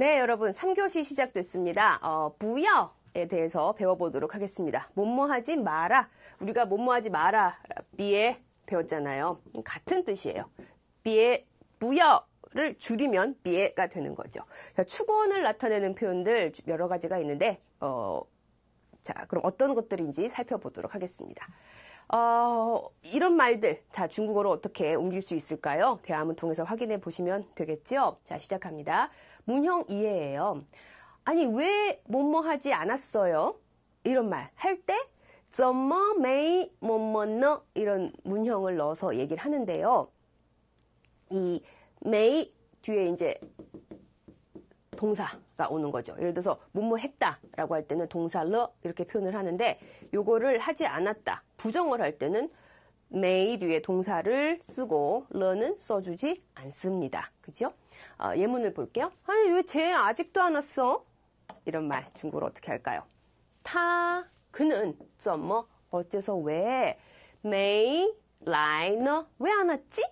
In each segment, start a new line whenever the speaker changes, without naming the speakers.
네, 여러분, 3교시 시작됐습니다. 어, 부여 에 대해서 배워보도록 하겠습니다. 뭐뭐 하지 마라. 우리가 뭐뭐 하지 마라. 비에 배웠잖아요. 같은 뜻이에요. 비에, 부여 를 줄이면 비에가 되는 거죠. 자, 축원을 나타내는 표현들 여러 가지가 있는데, 어, 자, 그럼 어떤 것들인지 살펴보도록 하겠습니다. 어, 이런 말들, 자, 중국어로 어떻게 옮길 수 있을까요? 대화문 통해서 확인해 보시면 되겠죠? 자, 시작합니다. 문형 이해예요. 아니, 왜 뭐뭐 하지 않았어요? 이런 말 할 때, 怎么没 뭐뭐너 이런 문형을 넣어서 얘기를 하는데요. 이 메이 뒤에 이제 동사가 오는 거죠. 예를 들어서 뭐뭐 했다라고 할 때는 동사 러 이렇게 표현을 하는데 요거를 하지 않았다 부정을 할 때는 made 위에 동사를 쓰고 learn은 써주지 않습니다. 그죠? 어, 예문을 볼게요. 아니, 왜 쟤 아직도 안 왔어? 이런 말 중국어로 어떻게 할까요? 他, 그는, 怎么, 어째서 왜, 没, 来呢, 왜 안 왔지?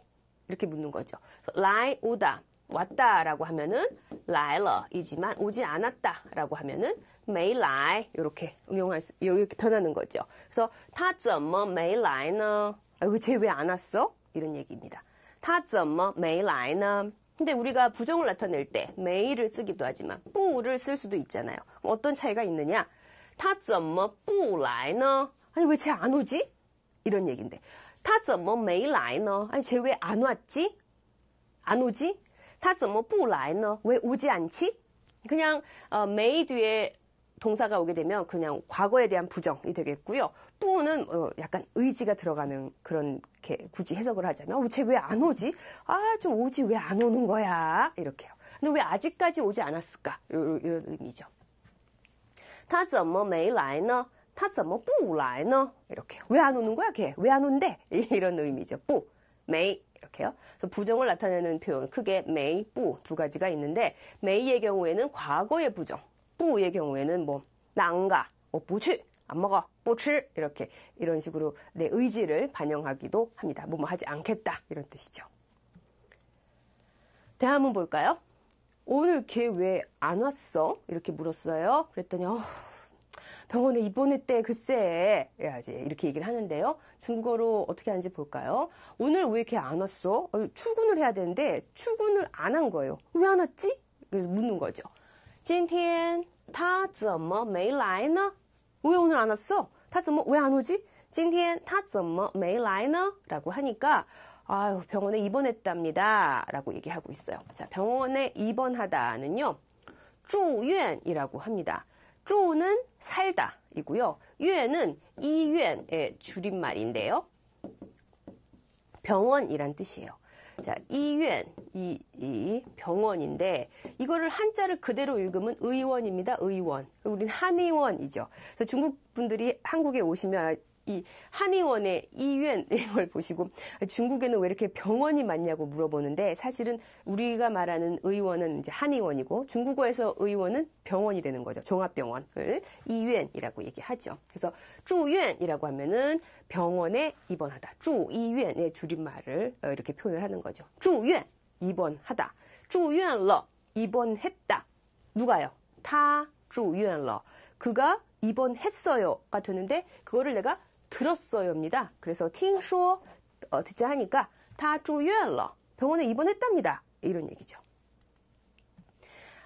이렇게 묻는 거죠. 来, 오다, 왔다 라고 하면은, 来了, 이지만, 오지 않았다 라고 하면은, 没来, 이렇게 응용할 수, 이렇게 변하는 거죠. 그래서, 타, 점, 메이 뭐, 라이너, 아, 왜쟤 왜 안 왔어? 이런 얘기입니다. 他怎么没来呢? 근데 우리가 부정을 나타낼 때 메이를 쓰기도 하지만 뿌를 쓸 수도 있잖아요. 어떤 차이가 있느냐? 他怎么不来呢? 아니 왜 쟤 안 오지? 이런 얘기인데 他怎么没来呢? 아니 쟤 왜 안 왔지? 안 오지? 他怎么不来呢?왜 오지 않지? 그냥 어, 메이 뒤에 동사가 오게 되면 그냥 과거에 대한 부정이 되겠고요. 뿌는 어, 약간 의지가 들어가는 그런 게 굳이 해석을 하자면 어, 쟤왜 안 오지? 아 좀 오지 왜 안 오는 거야? 이렇게요. 근데 왜 아직까지 오지 않았을까? 이런, 이런 의미죠. 他怎么没来呢?他怎么不来呢? 이렇게 왜 안 오는 거야 걔? 왜 안 온대? 이런 의미죠. 뿌, 메이 이렇게요. 그래서 부정을 나타내는 표현 크게 메이, 뿌 두 가지가 있는데 메이의 경우에는 과거의 부정, 뿌의 경우에는 뭐 난가, 뭐 부취, 안 먹어, 뿌치 이렇게 이런 식으로 내 의지를 반영하기도 합니다. 뭐뭐 하지 않겠다 이런 뜻이죠. 대화 한번 볼까요? 오늘 걔 왜 안 왔어? 이렇게 물었어요. 그랬더니 어, 병원에 입원했대 글쎄 이렇게 얘기를 하는데요. 중국어로 어떻게 하는지 볼까요? 오늘 왜 이렇게 안 왔어? 어, 출근을 해야 되는데 출근을 안 한 거예요. 왜 안 왔지? 그래서 묻는 거죠. 今天他怎么没来呢?왜 오늘 안 왔어? 他怎么왜 안 오지? 今天他怎么没来呢? 라고 하니까 아유 병원에 입원했답니다. 라고 얘기하고 있어요. 자 병원에 입원하다는요. 住院이라고 합니다. 住는 살다 이고요. 유엔은 이유엔의 줄임말인데요. 병원이란 뜻이에요. 자, 이유엔, 이, 이 병원인데, 이거를 한자를 그대로 읽으면 의원입니다. 의원. 우린 한의원이죠. 그래서 중국 분들이 한국에 오시면 이 한의원의 이유엔을 보시고 중국에는 왜 이렇게 병원이 많냐고 물어보는데 사실은 우리가 말하는 의원은 이제 한의원이고 중국어에서 의원은 병원이 되는 거죠. 종합병원을 이유엔이라고 얘기하죠. 그래서 주유엔이라고 하면은 병원에 입원하다. 주이유엔의 줄임말을 어, 이렇게 표현을 하는 거죠. 주유엔 입원하다. 주유엔러 입원했다. 누가요? 타 주유엔러 그가 입원했어요가 되는데 그거를 내가 들었어요입니다. 그래서 听说 어, 듣자 하니까 다 住院了 병원에 입원했답니다. 이런 얘기죠.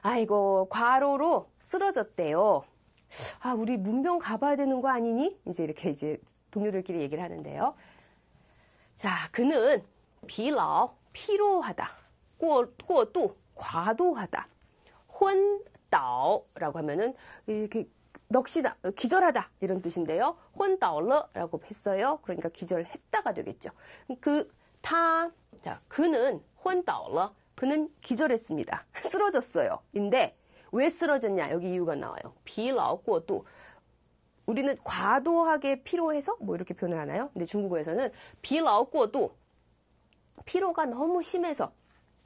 아이고 과로로 쓰러졌대요. 아 우리 문병 가봐야 되는 거 아니니? 이제 이렇게 이제 동료들끼리 얘기를 하는데요. 자 그는 비러 피로하다. 过过度 과도하다. 혼다오라고 하면은 이렇게 넋이다, 기절하다 이런 뜻인데요. 혼다얼러라고 했어요. 그러니까 기절했다가 되겠죠. 그 타, 자, 그는 혼다얼러, 그는 기절했습니다. 쓰러졌어요. 인데 왜 쓰러졌냐? 여기 이유가 나와요. 비라오고도 우리는 과도하게 피로해서 뭐 이렇게 표현을 하나요? 근데 중국어에서는 비라오고도 피로가 너무 심해서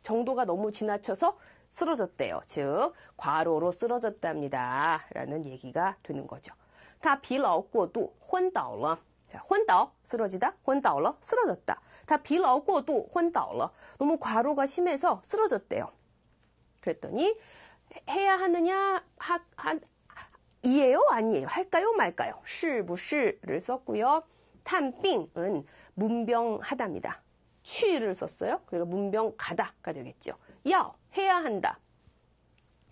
정도가 너무 지나쳐서 쓰러졌대요. 즉 과로로 쓰러졌답니다. 라는 얘기가 되는 거죠. 他疲劳过度昏倒了. 자, 昏倒 쓰러지다. 昏倒了 쓰러졌다. 他疲劳过度昏倒了. 너무 과로가 심해서 쓰러졌대요. 그랬더니 해야 하느냐 하, 하, 이에요 아니에요 할까요 말까요 是不是를 썼고요. 탄빙은 문병하다입니다. 취를 썼어요. 그러니까 문병가다가 되겠죠. 야 해야 한다.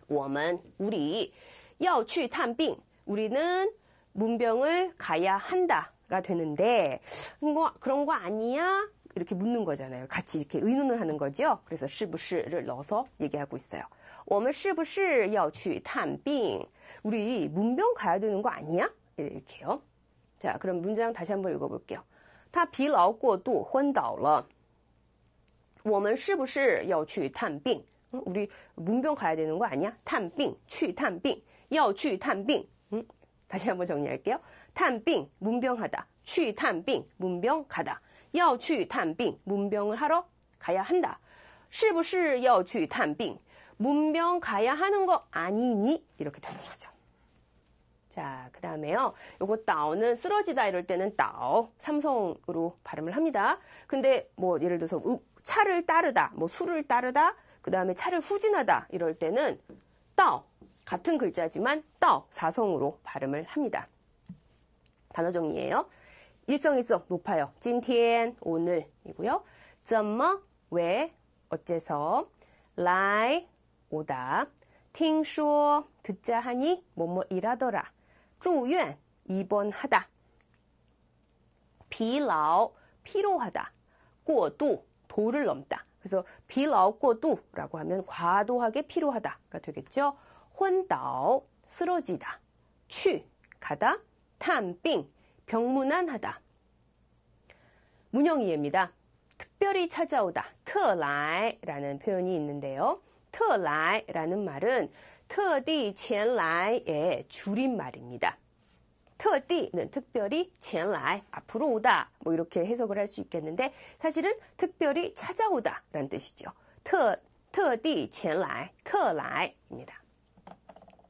我们 우리 要去探病 우리는 문병을 가야 한다가 되는데 뭐 그런 거 아니야? 이렇게 묻는 거잖아요. 같이 이렇게 의논을 하는 거죠. 그래서 是不是를 넣어서 얘기하고 있어요. 我们是不是要去探病? 우리 문병 가야 되는 거 아니야? 이렇게요. 자, 그럼 문장 다시 한번 읽어볼게요. 他疲劳过度昏倒了.我们是不是要去探病? 우리 문병 가야 되는 거 아니야? 探病,去探病,要去探病. 음? 다시 한번 정리할게요. 探病, 문병하다. 去探病, 문병 가다. 要去探病, 문병을 하러 가야 한다. 是不是要去探病? 문병 가야 하는 거 아니니? 이렇게 되는 거죠. 자, 그 다음에요. 요거 따오는 쓰러지다 이럴 때는 따오, 삼성으로 발음을 합니다. 근데 뭐 예를 들어서 차를 따르다, 뭐 술을 따르다, 그 다음에 차를 후진하다 이럴 때는 따오, 같은 글자지만 따오, 사성으로 발음을 합니다. 단어 정리예요. 일성일성 높아요. 今天 오늘이고요. 怎么 왜 어째서 来 오다 听说 듣자 하니 뭐뭐 일하더라 住院 입원하다 疲劳 피로하다 过度 도를 넘다 그래서 疲劳过度라고 하면 과도하게 피로하다가 되겠죠. 昏倒 쓰러지다 去 가다 探病 병문안하다. 문형이해입니다. 특별히 찾아오다. 特来라는 표현이 있는데요. 特来라는 말은 特地前来의 줄임말입니다. 特地는 특별히 前来 앞으로 오다 뭐 이렇게 해석을 할 수 있겠는데 사실은 특별히 찾아오다라는 뜻이죠. 特特地前来 特来입니다.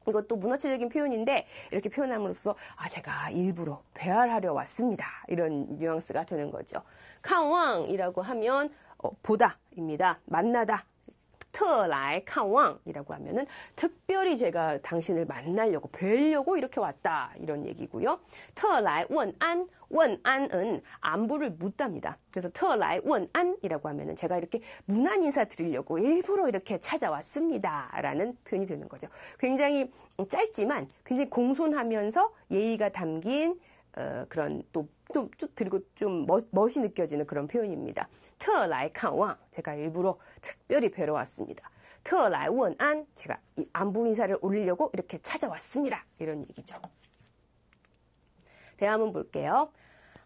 이것도 문어체적인 표현인데 이렇게 표현함으로써 아 제가 일부러 배알하려 왔습니다. 이런 뉘앙스가 되는 거죠. 칸왕이라고 하면 어, 보다입니다. 만나다. 特来 칸왕이라고 하면은 특별히 제가 당신을 만나려고 뵈려고 이렇게 왔다 이런 얘기고요. 特来 원안 원안은 안부를 묻답니다. 그래서 特来 원안이라고 하면은 제가 이렇게 문안 인사 드리려고 일부러 이렇게 찾아왔습니다라는 표현이 되는 거죠. 굉장히 짧지만 굉장히 공손하면서 예의가 담긴 어, 그런 또, 또, 또 그리고 좀 멋, 멋이 느껴지는 그런 표현입니다. 特来看望 제가 일부러 특별히 뵈러 왔습니다. 特来问安 제가 안부 인사를 올리려고 이렇게 찾아왔습니다. 이런 얘기죠. 대화 한번 볼게요.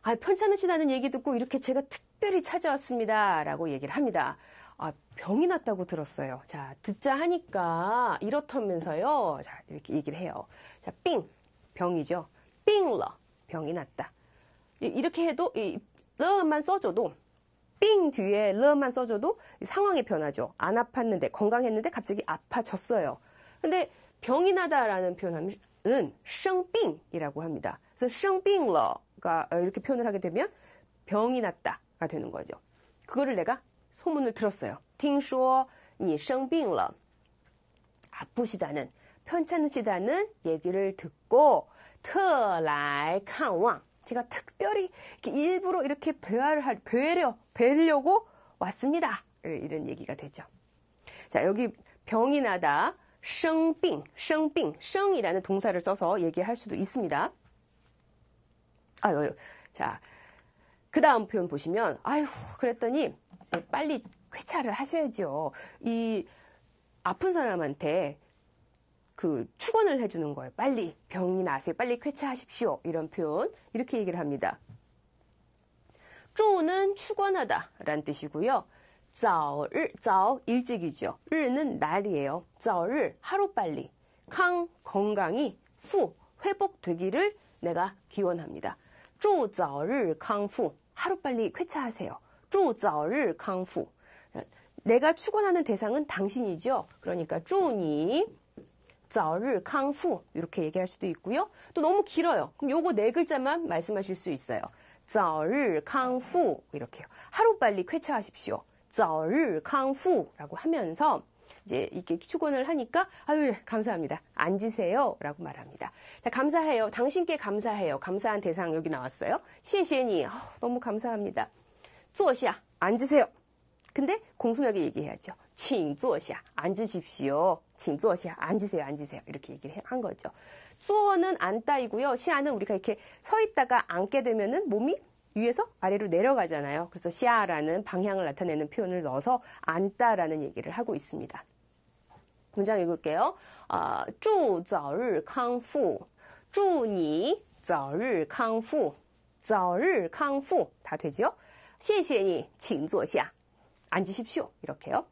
아, 편찮으시다는 얘기 듣고 이렇게 제가 특별히 찾아왔습니다. 라고 얘기를 합니다. 아, 병이 났다고 들었어요. 자, 듣자 하니까 이렇다면서요. 자, 이렇게 얘기를 해요. 자, 삥, 병이죠. 삥러, 병이 났다. 이렇게 해도, 이, 러만 써줘도 삥 뒤에 러만 써줘도 상황이 변하죠. 안 아팠는데 건강했는데 갑자기 아파졌어요. 근데 병이 나다라는 표현은 생빙이라고 합니다. 그래서 생빙러가 이렇게 표현을 하게 되면 병이 났다가 되는 거죠. 그거를 내가 소문을 들었어요. 听说你生病了. 아프시다는 편찮으시다는 얘기를 듣고 特来看望 제가 특별히 이렇게 일부러 이렇게 배화를 할, 배려, 배려고 왔습니다. 예, 이런 얘기가 되죠. 자, 여기 병이 나다, 생빙, 생빙, 생이라는 동사를 써서 얘기할 수도 있습니다. 아유, 자, 그 다음 표현 보시면, 아휴, 그랬더니 빨리 쾌차를 하셔야죠. 이 아픈 사람한테 그 추원을 해주는 거예요. 빨리 병이 나세요. 빨리 쾌차하십시오. 이런 표현 이렇게 얘기를 합니다. 쪼는 추원하다라는 뜻이고요. 자얼 자어 일찍이죠. 을은 날이에요. 자얼 하루 빨리 캉 건강이 후 회복되기를 내가 기원합니다. 쪼자얼 캉후 하루 빨리 쾌차하세요. 쪼자얼 캉후 내가 추구하는 대상은 당신이죠. 그러니까 쪼니 早日 康复 이렇게 얘기할 수도 있고요. 또 너무 길어요. 그럼 요거 네 글자만 말씀하실 수 있어요. 早日 康复 이렇게요. 하루 빨리 쾌차하십시오. 早日 康复라고 하면서 이제 이렇게 축원을 하니까 아유 감사합니다. 앉으세요라고 말합니다. 자 감사해요. 당신께 감사해요. 감사한 대상 여기 나왔어요. 시에시니 어, 너무 감사합니다. 坐下 앉으세요. 근데 공손하게 얘기해야죠. 请坐下 앉으십시오. 请坐下 앉으세요. 앉으세요. 이렇게 얘기를 한 거죠. 坐는 앉다이고요. 시아는 우리가 이렇게 서 있다가 앉게 되면은 몸이 위에서 아래로 내려가잖아요. 그래서 시아라는 방향을 나타내는 표현을 넣어서 앉다라는 얘기를 하고 있습니다. 문장 읽을게요. 아, 祝早日康复.祝你早日康复.早日康复다 되죠? 谢谢你,请坐下. 앉으십시오. 이렇게요.